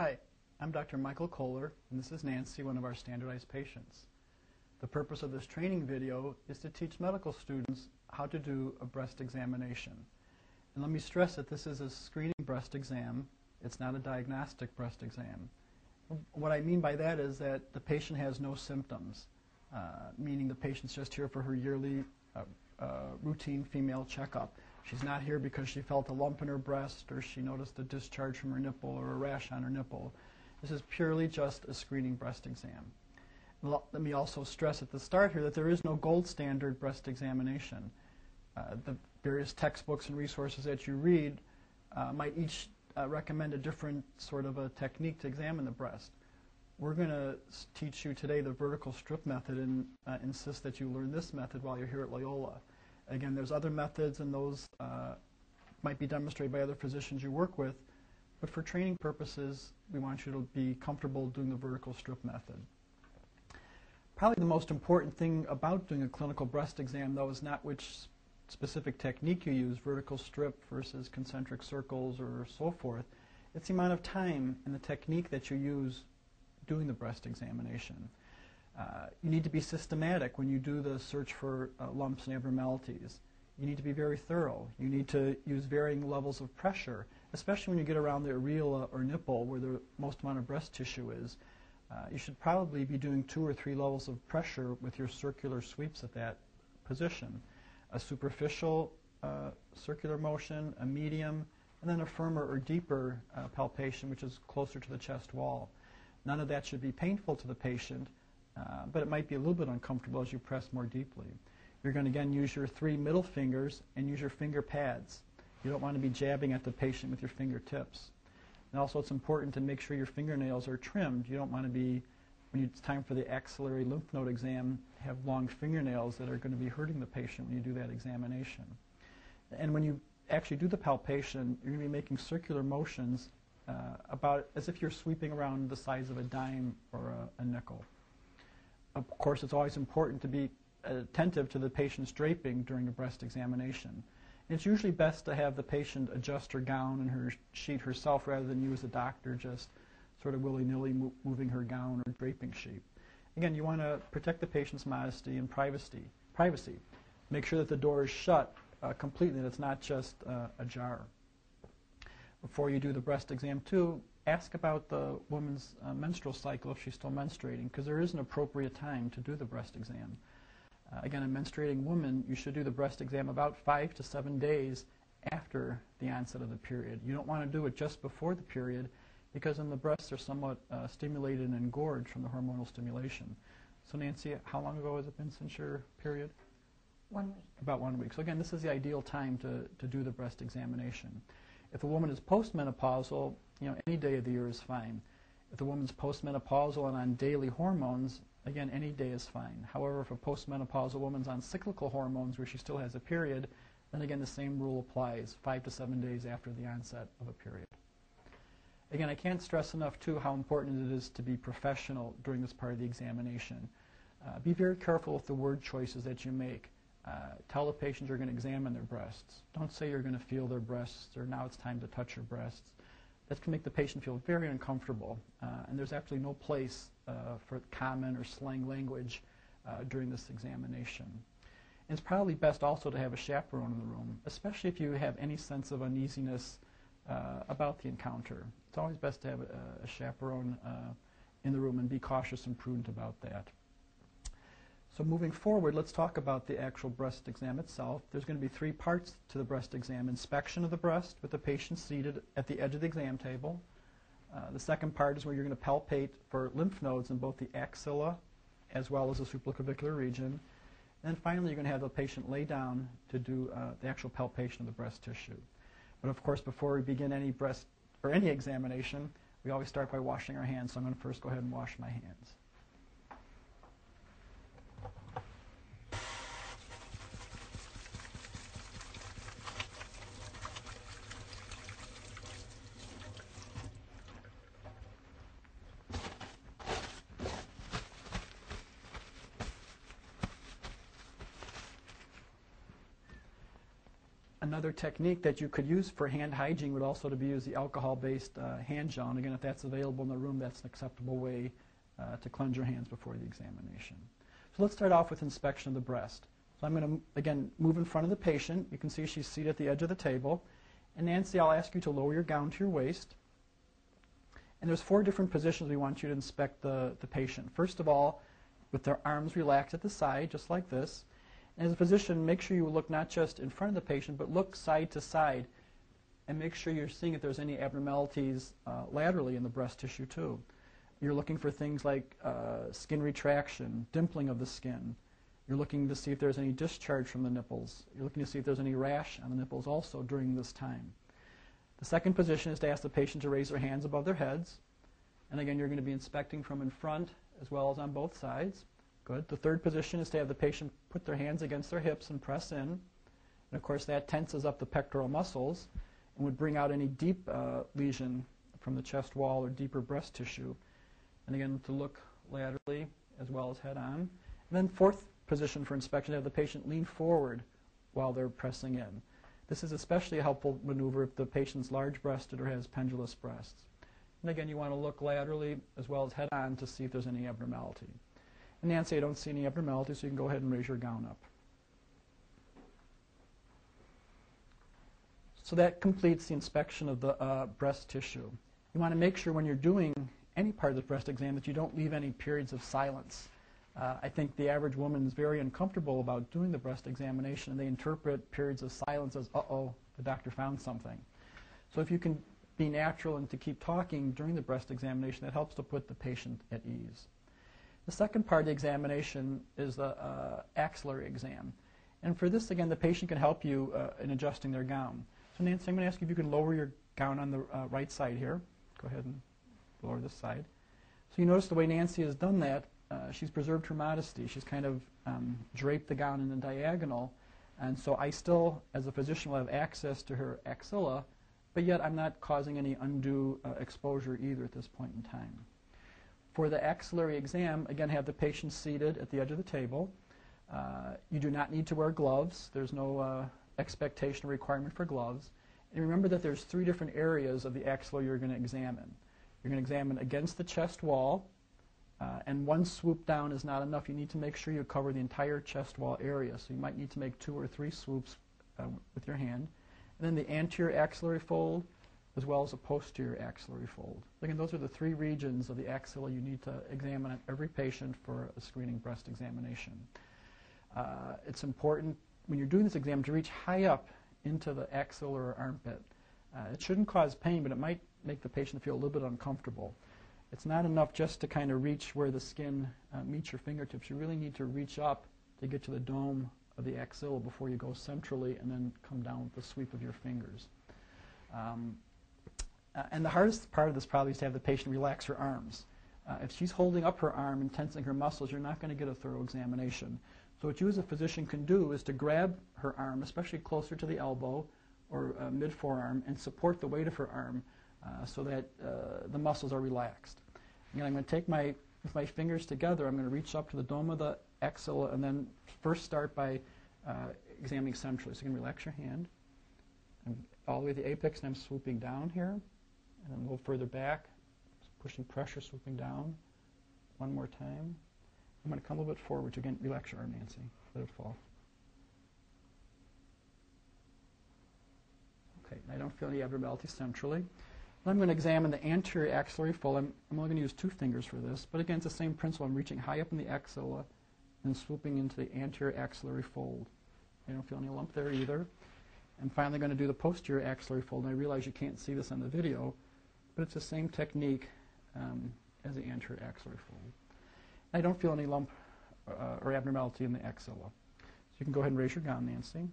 Hi, I'm Dr. Michael Kohler, and this is Nancy, one of our standardized patients. The purpose of this training video is to teach medical students how to do a breast examination. And let me stress that this is a screening breast exam. It's not a diagnostic breast exam. What I mean by that is that the patient has no symptoms, uh, meaning the patient's just here for her yearly uh, uh, routine female checkup. She's not here because she felt a lump in her breast or she noticed a discharge from her nipple or a rash on her nipple. This is purely just a screening breast exam. Let me also stress at the start here that there is no gold standard breast examination. Uh, the various textbooks and resources that you read uh, might each uh, recommend a different sort of a technique to examine the breast. We're going to teach you today the vertical strip method and uh, insist that you learn this method while you're here at Loyola. Again, there's other methods and those uh, might be demonstrated by other physicians you work with, but for training purposes, we want you to be comfortable doing the vertical strip method. Probably the most important thing about doing a clinical breast exam, though, is not which specific technique you use, vertical strip versus concentric circles or so forth. It's the amount of time and the technique that you use doing the breast examination. Uh, you need to be systematic when you do the search for uh, lumps and abnormalities. You need to be very thorough. You need to use varying levels of pressure, especially when you get around the areola or nipple where the most amount of breast tissue is. Uh, you should probably be doing two or three levels of pressure with your circular sweeps at that position. A superficial uh, circular motion, a medium, and then a firmer or deeper uh, palpation, which is closer to the chest wall. None of that should be painful to the patient, uh, but it might be a little bit uncomfortable as you press more deeply. You're going to again use your three middle fingers and use your finger pads. You don't want to be jabbing at the patient with your fingertips. And also it's important to make sure your fingernails are trimmed. You don't want to be, when it's time for the axillary lymph node exam, have long fingernails that are going to be hurting the patient when you do that examination. And when you actually do the palpation, you're going to be making circular motions uh, about as if you're sweeping around the size of a dime or a, a nickel. Of course, it's always important to be attentive to the patient's draping during a breast examination. It's usually best to have the patient adjust her gown and her sheet herself rather than you as a doctor just sort of willy-nilly mo moving her gown or draping sheet. Again, you want to protect the patient's modesty and privacy. Privacy. Make sure that the door is shut uh, completely, that it's not just uh, ajar. Before you do the breast exam, too, ask about the woman's uh, menstrual cycle if she's still menstruating, because there is an appropriate time to do the breast exam. Uh, again, a menstruating woman, you should do the breast exam about five to seven days after the onset of the period. You don't want to do it just before the period because then the breasts are somewhat uh, stimulated and engorged from the hormonal stimulation. So Nancy, how long ago has it been since your period? One week. About one week. So again, this is the ideal time to, to do the breast examination. If a woman is postmenopausal, you know, any day of the year is fine. If the woman's postmenopausal and on daily hormones, Again, any day is fine. However, if a postmenopausal woman's on cyclical hormones where she still has a period, then again the same rule applies, five to seven days after the onset of a period. Again, I can't stress enough too how important it is to be professional during this part of the examination. Uh, be very careful with the word choices that you make. Uh, tell the patient you're going to examine their breasts. Don't say you're going to feel their breasts or now it's time to touch your breasts. That can make the patient feel very uncomfortable, uh, and there's actually no place uh, for common or slang language uh, during this examination. And it's probably best also to have a chaperone in the room, especially if you have any sense of uneasiness about the encounter. It's always best to have a, a chaperone in the room and be cautious and prudent about that. So moving forward, let's talk about the actual breast exam itself. There's going to be three parts to the breast exam. Inspection of the breast with the patient seated at the edge of the exam table. Uh, the second part is where you're going to palpate for lymph nodes in both the axilla as well as the supraclavicular region. And finally, you're going to have the patient lay down to do uh, the actual palpation of the breast tissue. But of course, before we begin any breast or any examination, we always start by washing our hands. So I'm going to first go ahead and wash my hands. Another technique that you could use for hand hygiene would also to be use the alcohol-based uh, hand gel. And again, if that's available in the room, that's an acceptable way uh, to cleanse your hands before the examination. So let's start off with inspection of the breast. So I'm going to, again, move in front of the patient. You can see she's seated at the edge of the table. And Nancy, I'll ask you to lower your gown to your waist. And there's four different positions we want you to inspect the, the patient. First of all, with their arms relaxed at the side, just like this. And as a physician, make sure you look not just in front of the patient, but look side to side and make sure you're seeing if there's any abnormalities uh, laterally in the breast tissue too. You're looking for things like uh, skin retraction, dimpling of the skin. You're looking to see if there's any discharge from the nipples. You're looking to see if there's any rash on the nipples also during this time. The second position is to ask the patient to raise their hands above their heads. And again, you're going to be inspecting from in front as well as on both sides. Good. The third position is to have the patient put their hands against their hips and press in. And of course, that tenses up the pectoral muscles and would bring out any deep uh, lesion from the chest wall or deeper breast tissue. And again, to look laterally as well as head on. And then fourth position for inspection, to have the patient lean forward while they're pressing in. This is especially a helpful maneuver if the patient's large-breasted or has pendulous breasts. And again, you want to look laterally as well as head on to see if there's any abnormality. And Nancy, I don't see any abnormalities, so you can go ahead and raise your gown up. So that completes the inspection of the uh, breast tissue. You want to make sure when you're doing any part of the breast exam that you don't leave any periods of silence. Uh, I think the average woman is very uncomfortable about doing the breast examination, and they interpret periods of silence as, uh-oh, the doctor found something. So if you can be natural and to keep talking during the breast examination, that helps to put the patient at ease. The second part of the examination is the uh, axillary exam. And for this, again, the patient can help you uh, in adjusting their gown. So Nancy, I'm going to ask you if you can lower your gown on the uh, right side here. Go ahead and lower this side. So you notice the way Nancy has done that, uh, she's preserved her modesty. She's kind of um, draped the gown in a diagonal. And so I still, as a physician, will have access to her axilla, but yet I'm not causing any undue uh, exposure either at this point in time. For the axillary exam, again, have the patient seated at the edge of the table. Uh, you do not need to wear gloves. There's no uh, expectation or requirement for gloves. And remember that there's three different areas of the axilla you're going to examine. You're going to examine against the chest wall, uh, and one swoop down is not enough. You need to make sure you cover the entire chest wall area. So you might need to make two or three swoops uh, with your hand. And then the anterior axillary fold, as well as a posterior axillary fold. Again, those are the three regions of the axilla you need to examine every patient for a screening breast examination. Uh, it's important when you're doing this exam to reach high up into the axilla or armpit. Uh, it shouldn't cause pain, but it might make the patient feel a little bit uncomfortable. It's not enough just to kind of reach where the skin uh, meets your fingertips. You really need to reach up to get to the dome of the axilla before you go centrally and then come down with the sweep of your fingers. Um, uh, and the hardest part of this probably is to have the patient relax her arms. Uh, if she's holding up her arm and tensing her muscles, you're not going to get a thorough examination. So what you as a physician can do is to grab her arm, especially closer to the elbow or uh, mid-forearm, and support the weight of her arm uh, so that uh, the muscles are relaxed. And I'm going to take my, with my fingers together, I'm going to reach up to the dome of the axilla and then first start by uh, examining centrally. So you can relax your hand. I'm all the way to the apex and I'm swooping down here and then a little further back, pushing pressure, swooping down. One more time. I'm going to come a little bit forward again relax your arm, Nancy. Let it fall. Okay, I don't feel any abnormality centrally. Now I'm going to examine the anterior axillary fold. I'm, I'm only going to use two fingers for this, but again, it's the same principle. I'm reaching high up in the axilla and swooping into the anterior axillary fold. I don't feel any lump there either. I'm finally going to do the posterior axillary fold, and I realize you can't see this on the video, but it's the same technique um, as the anterior axillary fold. I don't feel any lump uh, or abnormality in the axilla. So you can go ahead and raise your gown, Nancy.